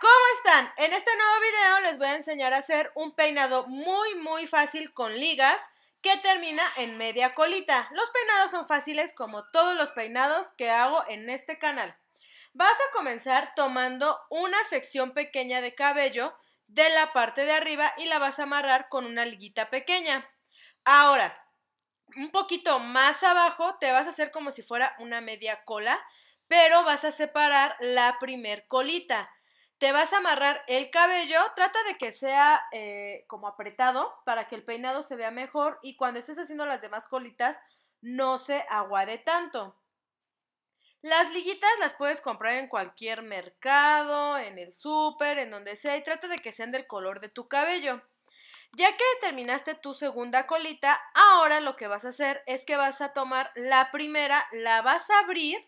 ¿cómo están? En este nuevo video les voy a enseñar a hacer un peinado muy muy fácil con ligas que termina en media colita. Los peinados son fáciles como todos los peinados que hago en este canal. Vas a comenzar tomando una sección pequeña de cabello de la parte de arriba y la vas a amarrar con una liguita pequeña. Ahora, un poquito más abajo te vas a hacer como si fuera una media cola, pero vas a separar la primer colita. Te vas a amarrar el cabello, trata de que sea eh, como apretado para que el peinado se vea mejor y cuando estés haciendo las demás colitas no se aguade tanto. Las liguitas las puedes comprar en cualquier mercado, en el súper, en donde sea y trata de que sean del color de tu cabello. Ya que terminaste tu segunda colita, ahora lo que vas a hacer es que vas a tomar la primera, la vas a abrir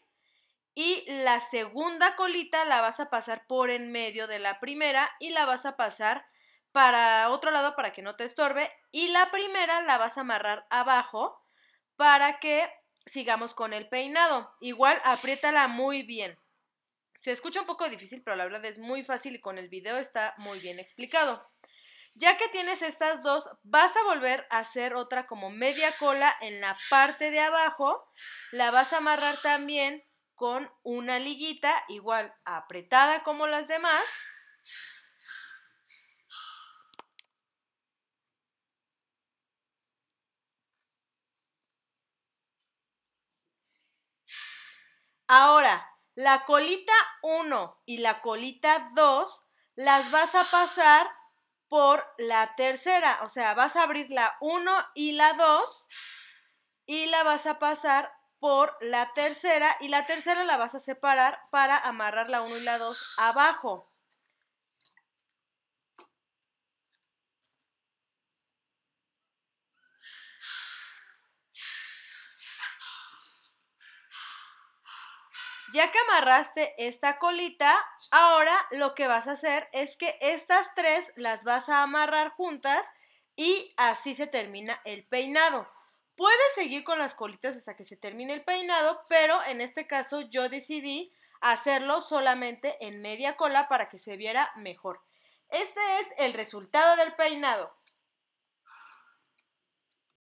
y la segunda colita la vas a pasar por en medio de la primera y la vas a pasar para otro lado para que no te estorbe y la primera la vas a amarrar abajo para que sigamos con el peinado. Igual apriétala muy bien. Se escucha un poco difícil, pero la verdad es muy fácil y con el video está muy bien explicado. Ya que tienes estas dos, vas a volver a hacer otra como media cola en la parte de abajo. La vas a amarrar también con una liguita igual apretada como las demás. Ahora, la colita 1 y la colita 2 las vas a pasar por la tercera, o sea, vas a abrir la 1 y la 2 y la vas a pasar por la tercera y la tercera la vas a separar para amarrar la 1 y la 2 abajo. Ya que amarraste esta colita, ahora lo que vas a hacer es que estas tres las vas a amarrar juntas y así se termina el peinado. Puedes seguir con las colitas hasta que se termine el peinado, pero en este caso yo decidí hacerlo solamente en media cola para que se viera mejor. Este es el resultado del peinado.